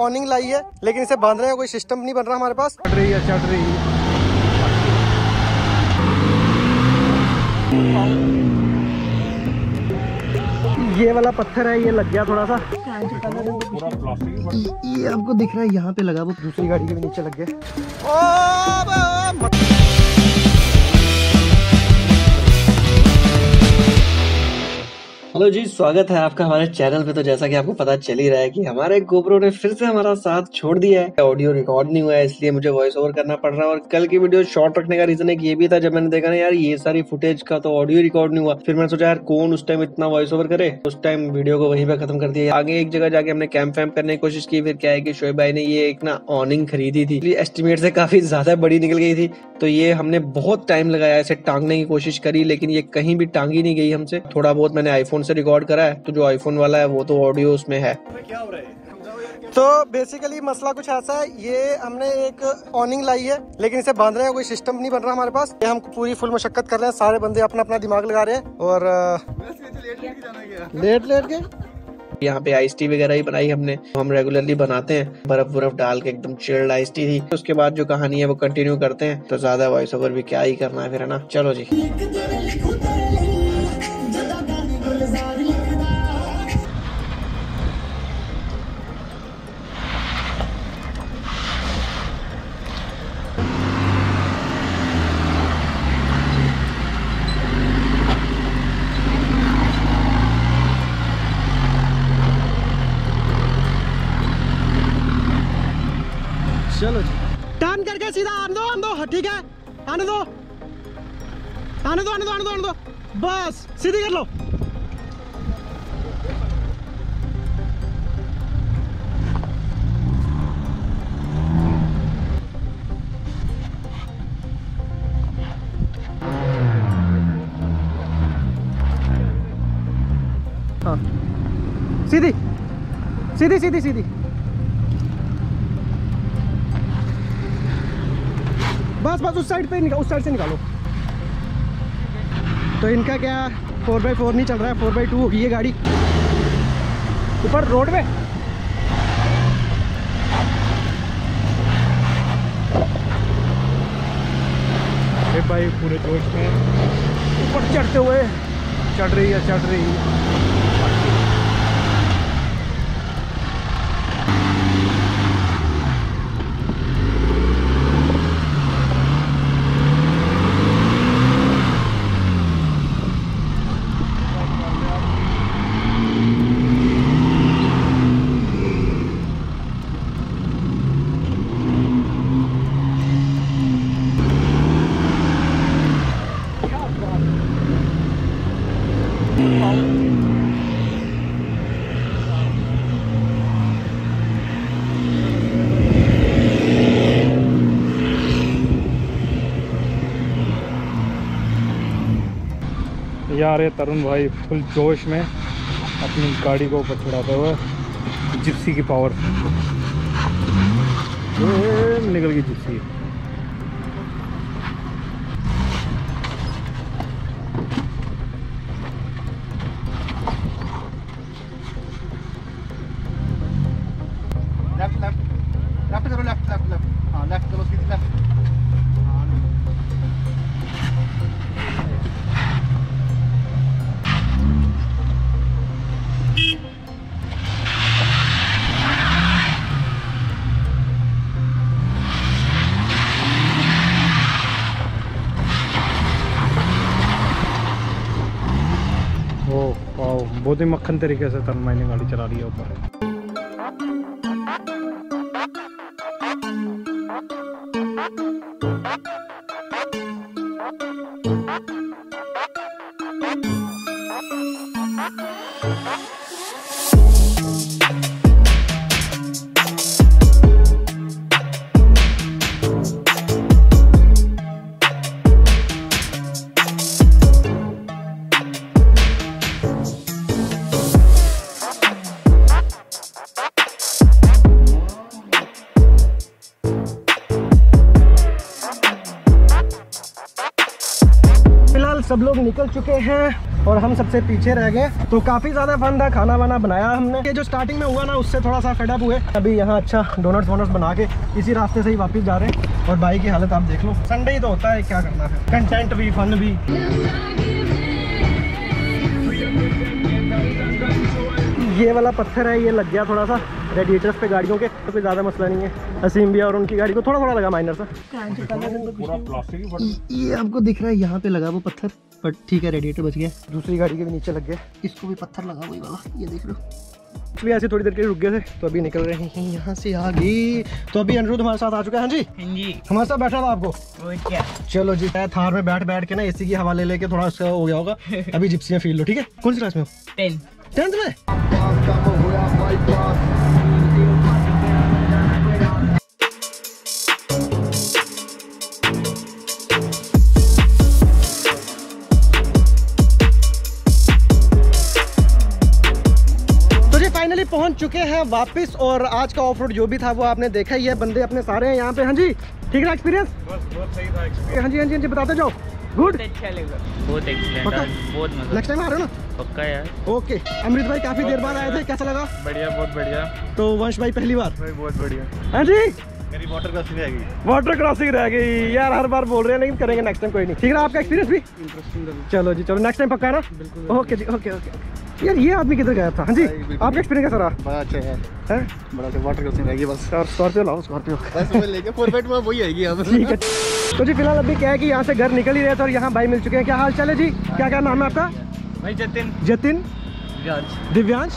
ऑनिंग लाई है लेकिन इसे बांधने का कोई सिस्टम नहीं बन रहा हमारे पास। चढ़ रही है चढ़ रही है। ये वाला पत्थर है ये लग गया थोड़ा सा। ये आपको दिख रहा है यहाँ पे लगा वो दूसरी गाड़ी के नीचे लग गया। हेलो जी, स्वागत है आपका हमारे चैनल पे। तो जैसा कि आपको पता चल ही रहा है कि हमारे गोप्रो ने फिर से हमारा साथ छोड़ दिया है। ऑडियो रिकॉर्ड नहीं हुआ है, इसलिए मुझे वॉइस ओवर करना पड़ रहा है। और कल की वीडियो शॉर्ट रखने का रीजन एक ये भी था, जब मैंने देखा ना, यार, ये सारी फुटेज का तो ऑडियो रिकॉर्ड नहीं हुआ। फिर मैंने सोचा, यार, कौन उस टाइम इतना वॉइस ओवर करे? उस टाइम वीडियो को वहीं पे खत्म कर दिया। आगे एक जगह जाके हमने कैंप वैम्प करने की कोशिश की। फिर क्या है कि शोएब भाई ने ये एक ना ऑनिंग खरीदी थी। एस्टिमेट से काफ़ी ज़्यादा बड़ी निकल गई थी। तो ये हमने बहुत टाइम लगाया इसे टांगने की कोशिश करी, लेकिन ये कहीं भी टांगी नहीं गई हमसे। थोड़ा बहुत मैंने आईफोन से रिकॉर्ड करा है तो जो आईफोन वाला है वो तो ऑडियो उसमें है। तो बेसिकली मसला कुछ ऐसा है ये हमने एक ऑनिंग लाई है लेकिन इसे बांधने का कोई सिस्टम नहीं बन रहा हमारे पास। ये हम पूरी फुल मशक्कत कर रहे हैं सारे बंदे अपना अपना दिमाग लगा रहे हैं और लेट लेट के यहाँ पे आइस टी वगैरह ही बनाई हमने हम रेगुलरली बनाते हैं बर्फ़ बर्फ़ डाल के एकदम चिल्ड आइस टी थी। उसके बाद जो कहानी है वो कंटिन्यू करते हैं तो ज़्यादा वॉइस ओवर भी क्या ही करना है फिर है ना? चलो जी। चलो टर्न करके सीधा आने दो आने दो, ठीक है? आने दो। आने दो आने दो आने दो आने दो। बस, सीधी कर लो। हाँ। सीधी। सीधी सीधी सीधी। बस बस उस साइड पे निकाल उस साइड से निकालो। तो इनका क्या फोर बाई फोर नहीं चल रहा है फोर बाई टू होगी ये गाड़ी। ऊपर रोड पे। भाई पूरे जोश में। ऊपर चढ़ते हुए। चढ़ रही है चढ़ रही है। यार ये तरुण भाई फुल जोश में अपनी गाड़ी को ऊपर चढ़ाते हुए। जिप्सी की पावर निकल गई जिप्सी। लेफ़्ट लेफ़्ट लेफ़्ट करो लेफ़्ट बहुत ही मक्खन तरीके से मैंने गाड़ी चला ली है ऊपर। सब लोग निकल चुके हैं और हम सबसे पीछे रह गए। तो काफ़ी ज़्यादा फन था खाना वाना बनाया हमने। ये जो स्टार्टिंग में हुआ ना, उससे थोड़ा सा फेडअप हुए। अभी यहाँ अच्छा डोनट्स वोनट्स बना के इसी रास्ते से ही वापस जा रहे हैं। और बाइक की हालत आप देख लो। संडे ही तो होता है, क्या करना है? कंटेंट भी फन भी। ये वाला पत्थर है, ये लग गया थोड़ा सा रेडिएटर्स पे गाड़ियों के तो कोई ज़्यादा मसला नहीं है। असीम भी और उनकी गाड़ी को थोड़ा थोड़ा लगा माइनर सा पूरा प्लास्टिक ही बट ये आपको दिख रहा है यहाँ पे लगा वो पत्थर बट ठीक है रेडिएटर बच गया। दूसरी गाड़ी के भी नीचे लग गया। इसको भी पत्थर लगा वही वाला ये देख लो। भी ऐसे थोड़ी देर के लिए रुक गए थे तो अभी निकल रहे हैं। यहाँ से आगे तो अभी अनिरुद्ध हमारे साथ आ चुका है हाँ जी? हाँ जी। हमारे साथ बैठा था आपको? क्या? चलो जी थार में बैठ बैठ के ना एसी की हवा ले लेके थोड़ा सा हो गया होगा। अभी जिप्सी में फील लो ठीक है? कौन सी क्लास में हो? टेन टेंथ में? चुके हैं वापस और आज का ऑफ़ रोड जो भी था वो आपने देखा ही है। बंदे अपने सारे हैं यहाँ पे। हाँ जी ठीक रहा एक्सपीरियंस बहुत सही था। हाँ जी हाँ जी हाँ जी बताते जाओ। गुड बहुत अच्छा बहुत एक्सीलेंट पक्का? बहुत मज़ा। नेक्स्ट टाइम आ रहे हो ना? पक्का यार। ओके अमृत भाई काफ़ी देर बाद आए थे कैसा लगा? बढ़िया बहुत बढ़िया। तो वंश भाई पहली बार? भाई बहुत बढ़िया। हाँ जी? मेरी वाटर क्रॉसिंग रहेगी वाटर क्रॉसिंग रह गई। यार हर बार बोल रहे हैं लेकिन करेंगे नेक्स्ट टाइम कोई नहीं। ठीक है आपका एक्सपीरियंस भी? इंटरेस्टिंग चलो जी चलो नेक्स्ट टाइम पक्का है ना? ओके जी ओके ओके यार ये आदमी किधर गया था? हाँ जी आपका एक्सपीरियंस कैसा रहा बड़ा अच्छा है। हैं? बड़ा अच्छा वाटर क्रॉसिंग रहेगी बस। और स्कॉर्पियो लाओ स्कॉर्पियो बस वो लेके फोर में वही आएगी अब। ठीक है। तो जी फ़िलहाल अभी क्या है कि यहाँ से घर निकल ही रहे थे और यहाँ भाई मिल चुके हैं। क्या हाल चाल है जी? क्या क्या नाम है आपका? भाई जतिन। जतिन। दिव्यांश।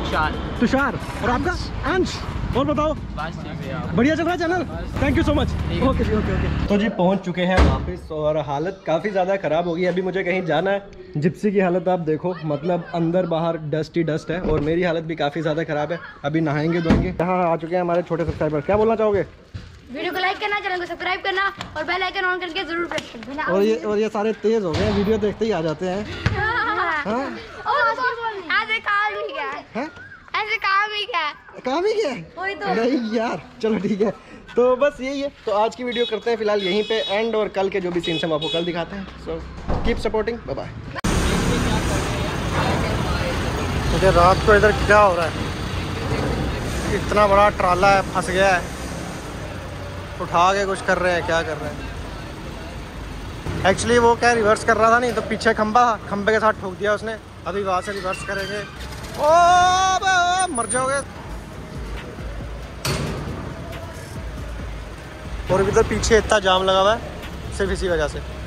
तुषार। तुषार। और आपका? अंश। और बताओ। है बढ़िया चल रहा है channel? Thank you so much okay okay okay तो जी पहुँच चुके हैं वापस और हालत काफ़ी ज़्यादा ख़राब हो गई अभी मुझे कहीं जाना है। जिप्सी की हालत आप देखो मतलब अंदर बाहर डस्ट ही डस्ट है और मेरी हालत भी काफ़ी ज़्यादा ख़राब है। अभी नहाएँगे धोएँगे। यहाँ आ चुके हैं हमारे छोटे सब्सक्राइबर क्या बोलना चाहोगे? वीडियो को लाइक करना चैनल को सब्सक्राइब करना और बेल आइकन ऑन करके ज़रूर प्रेस कर देना और ये और ये सारे तेज़ हो गए हैं। वीडियो देखते ही आ जाते हैं। हाँ। और ऐसे काम ही क्या? है? हैं ऐसे काम ही क्या? है काम ही क्या है? तो। नहीं यार चलो ठीक है। तो बस यही है। तो आज की वीडियो करते हैं फ़िलहाल यहीं पे एंड और कल के जो भी सीन्स हम आपको कल दिखाते हैं। So keep supporting bye bye मुझे रात को इधर क्या हो रहा है? इतना बड़ा ट्राला है फंस गया है। उठा के कुछ कर रहे हैं क्या कर रहे हैं? एक्चुअली वो क्या रिवर्स कर रहा था नहीं? तो पीछे खंबा था। खंबे के साथ ठोक दिया उसने। अभी वहाँ से रिवर्स करेंगे। ओ ओ, मर जाओगे। और इधर पीछे इतना जाम लगा हुआ है सिर्फ़ इसी वजह से।